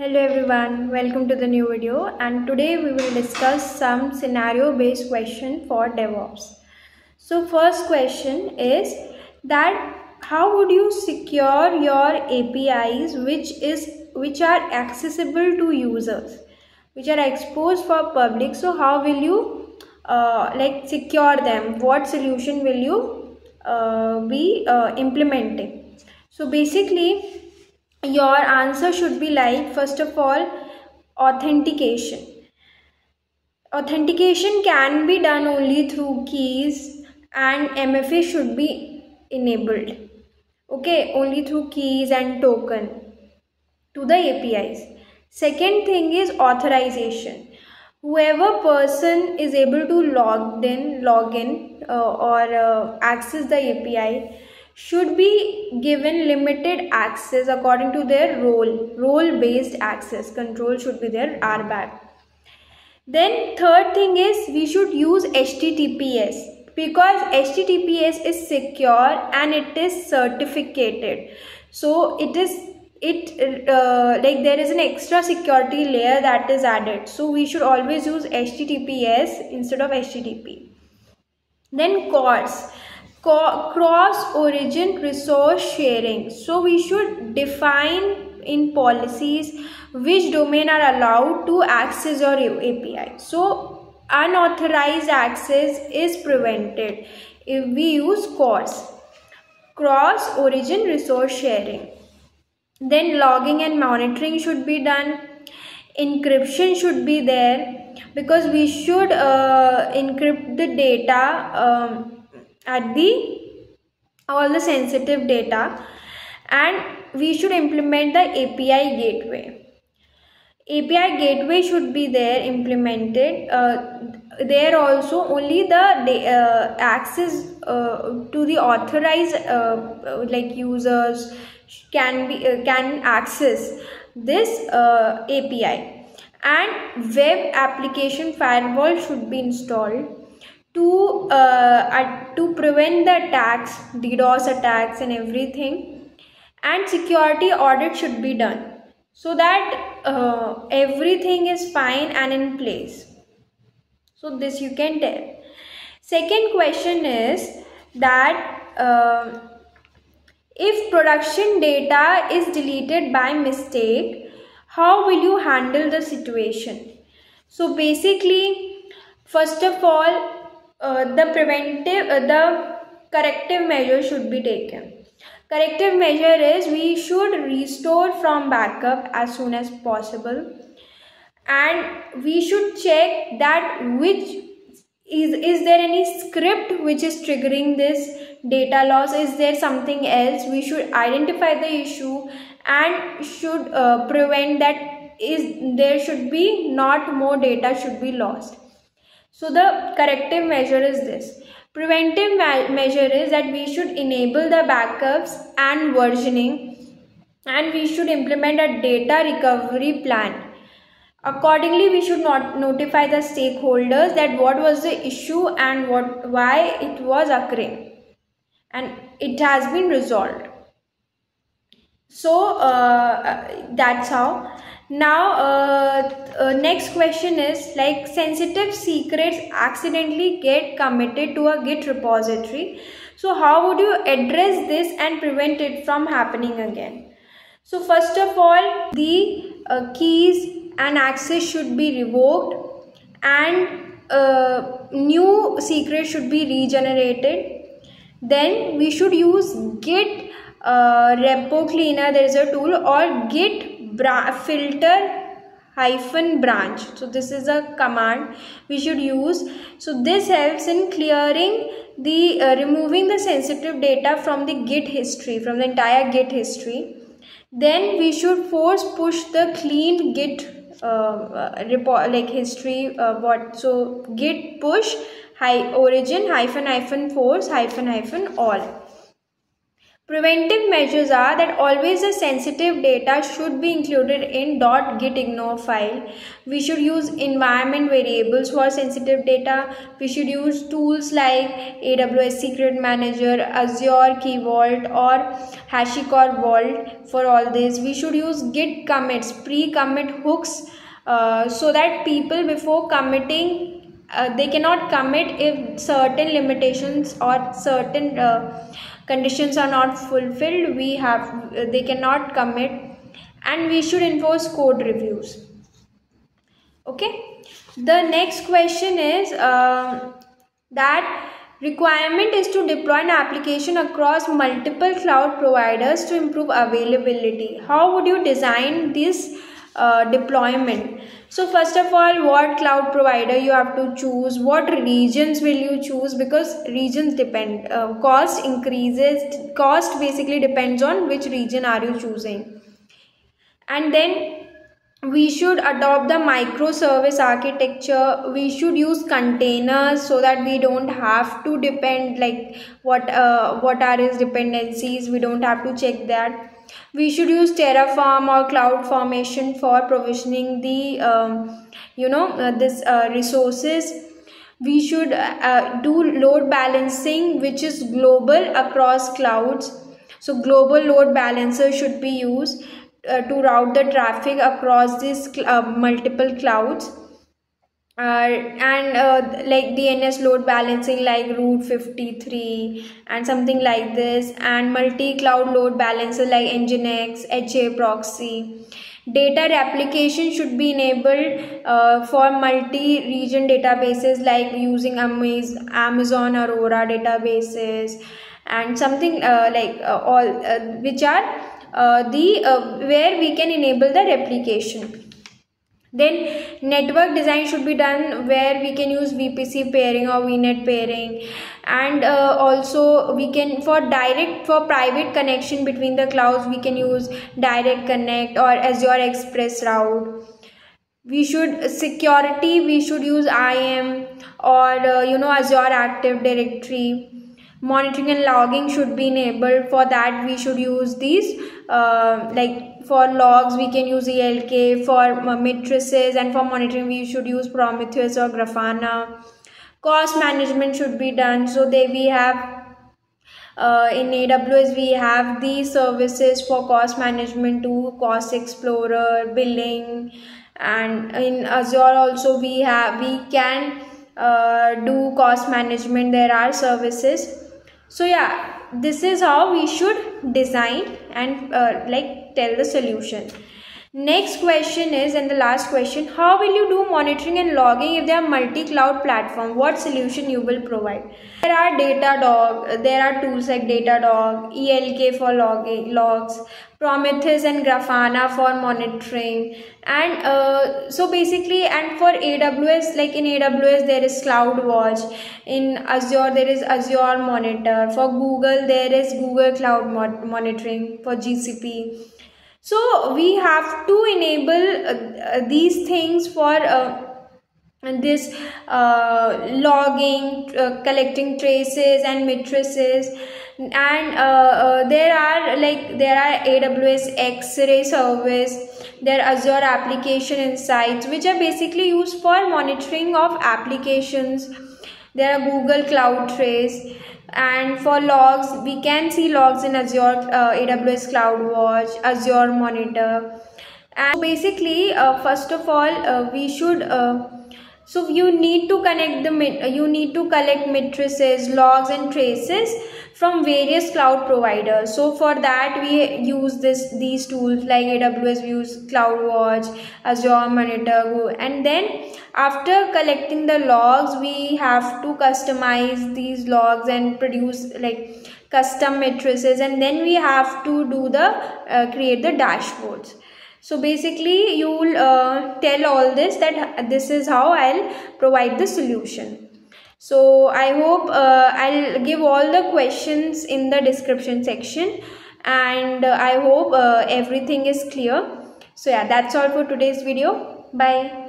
Hello everyone, welcome to the new video and today we will discuss some scenario based question for DevOps. So first question is that how would you secure your APIs which is which are accessible to users which are exposed for public? So how will you uh, like secure them? What solution will you uh, be uh, implementing? So basically your answer should be like first of all authentication. Authentication can be done only through keys and mfa should be enabled. Okay only through keys and token to the apis second thing is authorization. Whoever person is able to log in log in uh, or uh, access the api should be given limited access according to their role role based access control should be their rbac then third thing is we should use https because https is secure and it is certificated. So it is it uh, like there is an extra security layer that is added. So we should always use https instead of http then CORS cross origin resource sharing. So we should define in policies which domain are allowed to access your api so unauthorized access is prevented if we use CORS cross origin resource sharing. Then logging and monitoring should be done. Encryption should be there because we should uh, encrypt the data um, at the all the sensitive data and we should implement the API gateway. API gateway should be there implemented. Uh, there also only the uh, access uh, to the authorized uh, like users can be uh, can access this uh, API and web application firewall should be installed to uh, to prevent the attacks DDoS attacks and everything and security audit should be done so that uh, everything is fine and in place. So this you can tell. Second question is that uh, if production data is deleted by mistake how will you handle the situation? So basically first of all the preventive uh, the corrective measure should be taken. Corrective measure is we should restore from backup as soon as possible. And we should check that which is is there any script which is triggering this data loss? Is there something else? We should identify the issue and should uh, prevent that is there should be not more data should be lost so the corrective measure is this. Preventive measure is that we should enable the backups and versioning and we should implement a data recovery plan. Accordingly, we should not notify the stakeholders that what was the issue and what why it was occurring and it has been resolved. So uh, that's how now uh, uh, next question is like sensitive secrets accidentally get committed to a git repository. So how would you address this and prevent it from happening again? So first of all the uh, keys and access should be revoked and uh, new secret should be regenerated. Then we should use git uh, repo cleaner. There is a tool or git filter hyphen branch. So this is a command we should use. So this helps in clearing the uh, removing the sensitive data from the git history from the entire git history. Then we should force push the clean git uh, uh, report like history uh, what so git push high origin hyphen hyphen force hyphen hyphen all Preventive measures are that always the sensitive data should be included in .gitignore file. We should use environment variables for sensitive data. We should use tools like AWS Secret Manager, Azure Key Vault or HashiCorp Vault for all this. We should use git commits, pre-commit hooks uh, so that people before committing uh, they cannot commit if certain limitations or certain uh, conditions are not fulfilled we have they cannot commit and we should enforce code reviews. Okay? The next question is uh, that requirement is to deploy an application across multiple cloud providers to improve availability. How would you design this uh, deployment. So first of all what cloud provider you have to choose? What regions will you choose? Because regions depend uh, cost increases cost basically depends on which region are you choosing. And then we should adopt the microservice architecture. We should use containers so that we don't have to depend like what uh, what are its dependencies? We don't have to check that we should use terraform or cloud formation for provisioning the um, you know uh, this uh, resources. We should uh, do load balancing which is global across clouds. So global load balancer should be used uh, to route the traffic across these uh, multiple clouds uh, and uh, like DNS load balancing like Route 53 and something like this and multi-cloud load balancer like Nginx, HA proxy. Data replication should be enabled uh, for multi-region databases like using Amazon Aurora databases and something uh, like uh, all uh, which are the where we can enable the replication then network design should be done where we can use vpc peering or vnet peering. And uh, also we can for direct for private connection between the clouds we can use direct connect or azure express route. We should security we should use iam or uh, you know azure active directory. Monitoring and logging should be enabled. For that we should use these uh, like for logs we can use elk for matrices and for monitoring we should use prometheus or grafana. Cost management should be done. So they we have uh, in aws we have these services for cost management to cost explorer billing and in azure also we have we can uh, do cost management. There are services so yeah this is how we should design and uh, like tell the solution next question is and the last question how will you do monitoring and logging if there are multi-cloud platform? What solution you will provide? There are datadog there are tools like datadog elk for logging logs prometheus and grafana for monitoring. And uh, so basically and for aws like in aws there is cloudwatch in azure there is azure monitor for google there is google cloud monitoring for gcp so we have to enable uh, uh, these things for uh, this uh, logging uh, collecting traces and matrices. And uh, there are like there are aws x-ray service. There are azure application insights which are basically used for monitoring of applications. There are google cloud trace and for logs we can see logs in azure uh, aws cloudwatch azure monitor. And basically uh, first of all uh, we should uh, so you need to connect the you need to collect matrices logs and traces from various cloud providers. So for that we use this these tools like aws use cloudwatch azure monitor and then after collecting the logs we have to customize these logs and produce like custom matrices and then we have to do the uh, create the dashboards so basically you will uh, tell all this that this is how i'll provide the solution. So i hope uh, i'll give all the questions in the description section and uh, i hope uh, everything is clear. So yeah that's all for today's video. Bye